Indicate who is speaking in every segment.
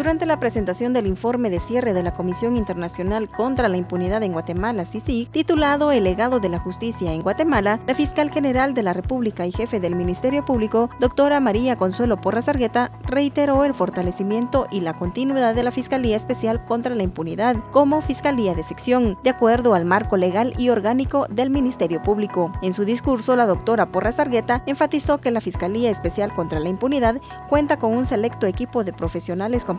Speaker 1: Durante la presentación del informe de cierre de la Comisión Internacional contra la Impunidad en Guatemala, CICIG, titulado El legado de la justicia en Guatemala, la fiscal general de la República y jefe del Ministerio Público, doctora María Consuelo Porras Argueta, reiteró el fortalecimiento y la continuidad de la Fiscalía Especial contra la Impunidad como Fiscalía de sección, de acuerdo al marco legal y orgánico del Ministerio Público. En su discurso, la doctora Porras Argueta enfatizó que la Fiscalía Especial contra la Impunidad cuenta con un selecto equipo de profesionales con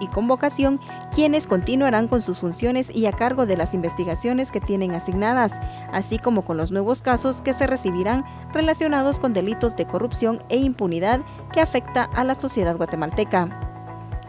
Speaker 1: y con vocación, quienes continuarán con sus funciones y a cargo de las investigaciones que tienen asignadas, así como con los nuevos casos que se recibirán relacionados con delitos de corrupción e impunidad que afecta a la sociedad guatemalteca.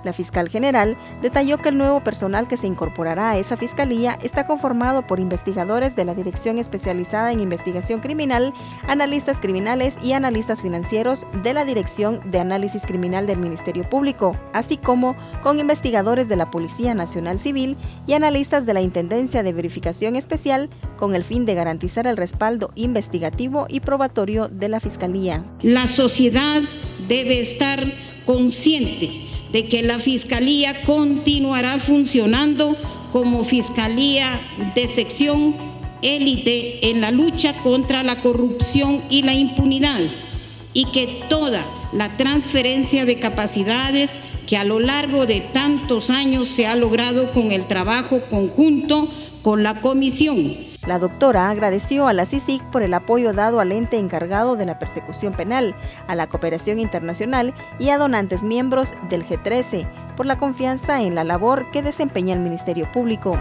Speaker 1: La fiscal general detalló que el nuevo personal que se incorporará a esa fiscalía está conformado por investigadores de la Dirección Especializada en Investigación Criminal, analistas criminales y analistas financieros de la Dirección de Análisis Criminal del Ministerio Público, así como con investigadores de la Policía Nacional Civil y analistas de la Intendencia de Verificación Especial con el fin de garantizar el respaldo investigativo y probatorio de la Fiscalía.
Speaker 2: La sociedad debe estar consciente de que la Fiscalía continuará funcionando como Fiscalía de sección élite en la lucha contra la corrupción y la impunidad y que toda la transferencia de capacidades que a lo largo de tantos años se ha logrado con el trabajo conjunto con la Comisión
Speaker 1: la doctora agradeció a la CICIG por el apoyo dado al ente encargado de la persecución penal, a la cooperación internacional y a donantes miembros del G13 por la confianza en la labor que desempeña el Ministerio Público.